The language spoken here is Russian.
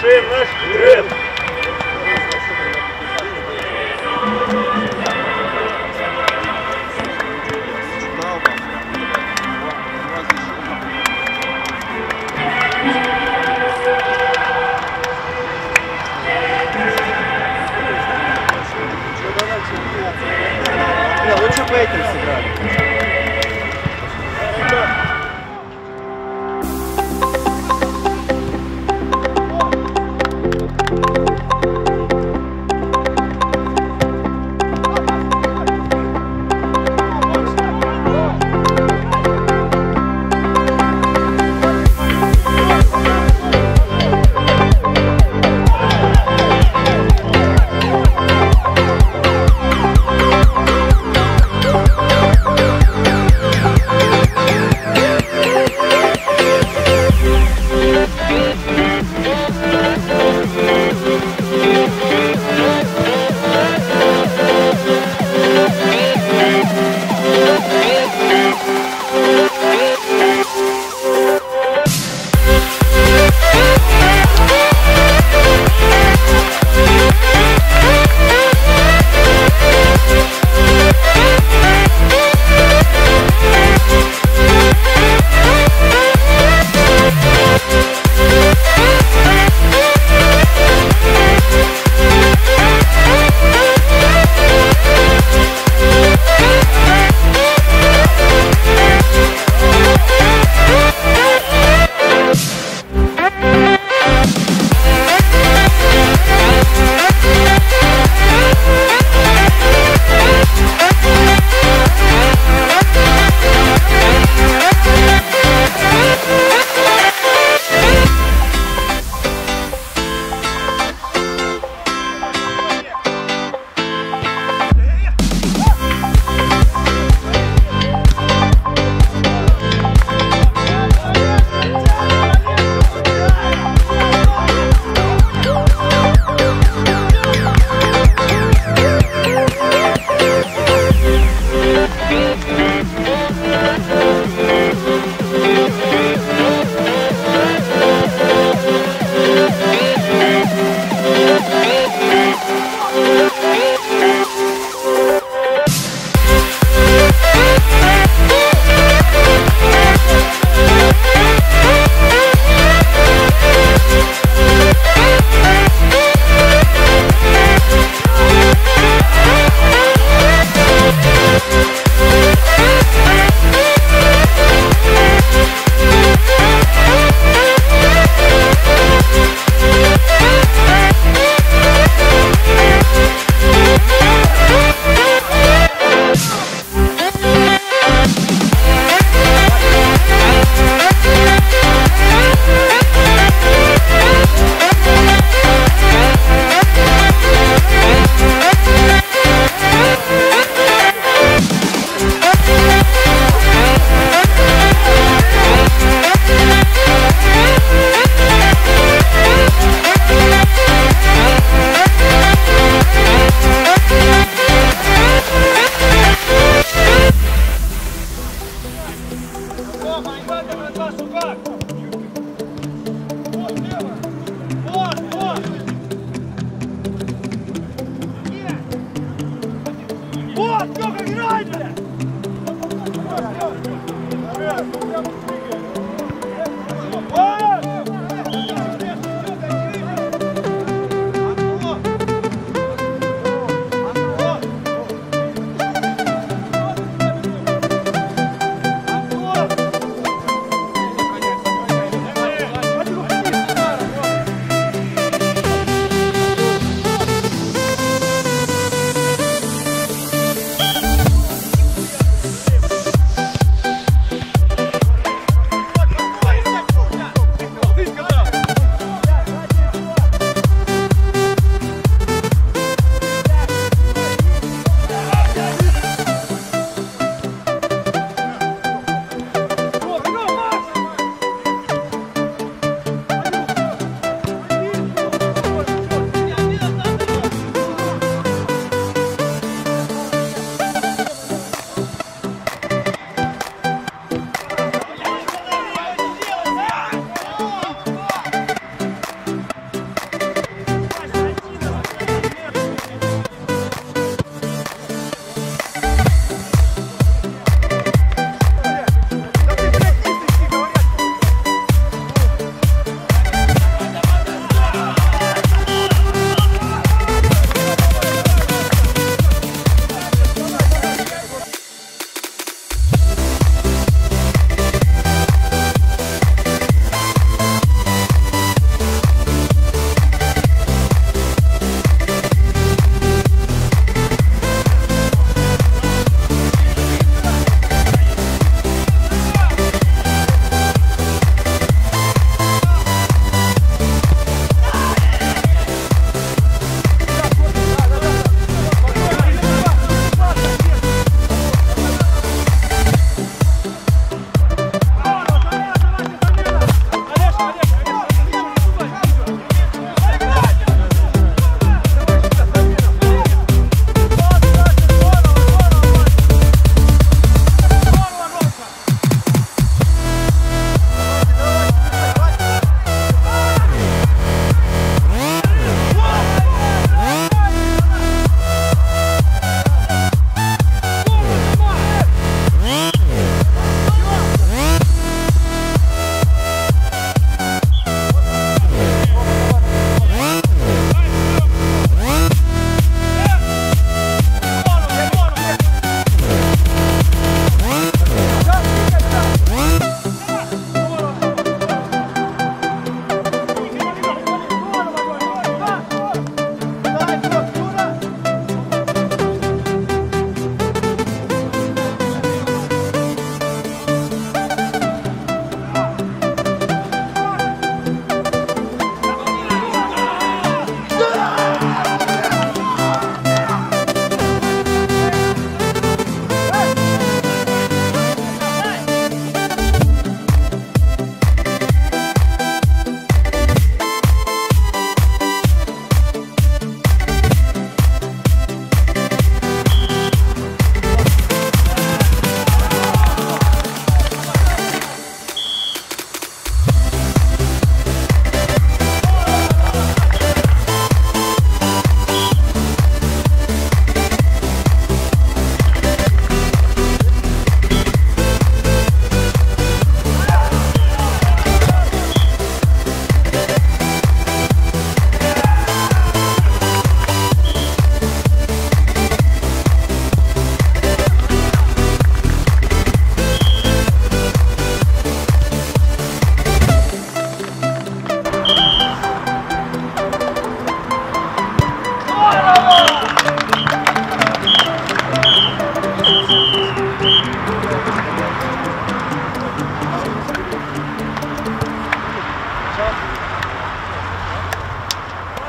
Шеем наш, вперед! Бля, лучше бы этим сыграли. Вот, Леха, играй, блядь!